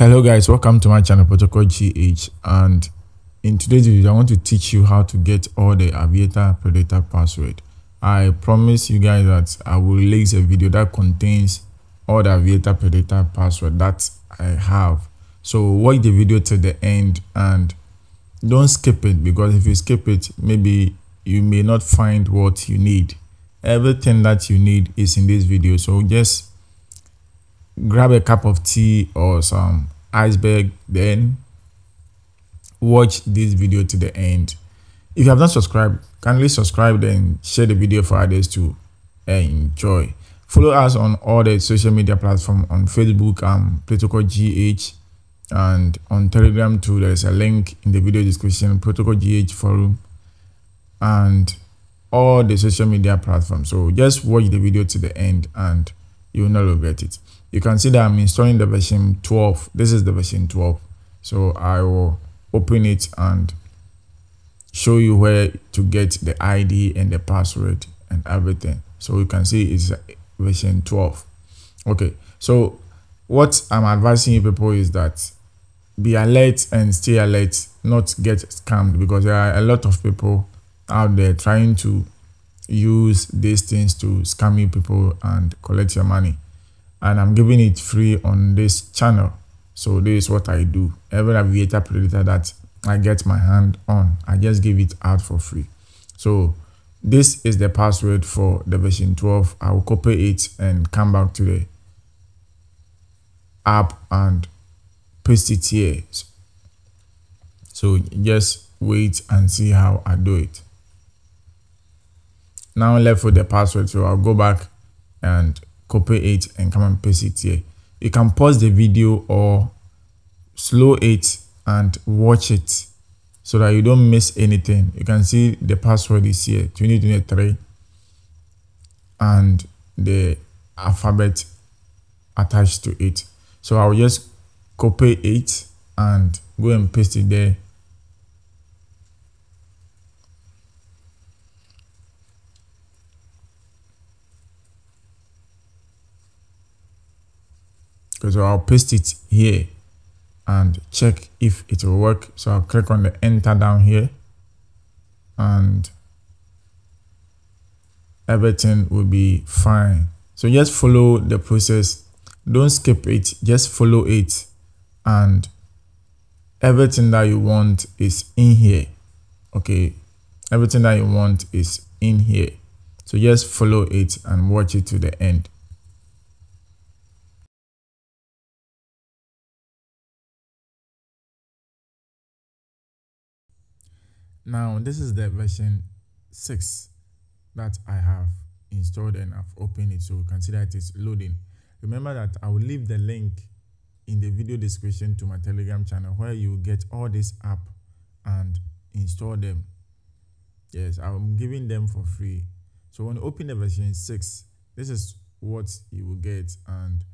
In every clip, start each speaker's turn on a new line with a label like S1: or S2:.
S1: hello guys. Welcome to my channel protocol gh and in today's video i want to teach you how to get all the aviator predictor password. I promise you guys that i will release a video that contains all the aviator predictor password that i have. So watch the video to the end and don't skip it because if you skip it maybe you may not find what you need. Everything that you need is in this video. So just grab a cup of tea or some iceberg then watch this video to the end. If you have not subscribed kindly subscribe then share the video for others to enjoy. Follow us on all the social media platforms on facebook um protocol gh and on telegram too. There's a link in the video description protocol gh forum and all the social media platforms. So just watch the video to the end and you will not regret it you can see that i'm installing the version 12 this is the version 12 so i will open it and show you where to get the id and the password and everything. So you can see it's version 12 okay so what i'm advising you people is that be alert and stay alert not get scammed because there are a lot of people out there trying to use these things to scam you people and collect your money and i'm giving it free on this channel. So this is what i do. Every aviator predictor that i get my hand on i just give it out for free. So this is the password for the version 12 i will copy it and come back to the app and paste it here. So just wait and see how i do it. Now left with the password so i'll go back and copy it and come and paste it here. You can pause the video or slow it and watch it so that you don't miss anything. You can see the password is here 2023 and the alphabet attached to it. So i'll just copy it and go and paste it there okay so i'll paste it here and check if it will work. So i'll click on the enter down here and everything will be fine. So just follow the process. Don't skip it. Just follow it. And everything that you want is in here. Okay? Everything that you want is in here. So just follow it and watch it to the end now this is the version 6 that i have installed and i've opened it so you can see that it's loading. Remember that i will leave the link in the video description to my telegram channel where you get all this app and install them. Yes i'm giving them for free. So when you open the version 6 this is what you will get and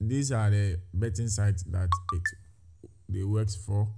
S1: these are the betting sites that it they works for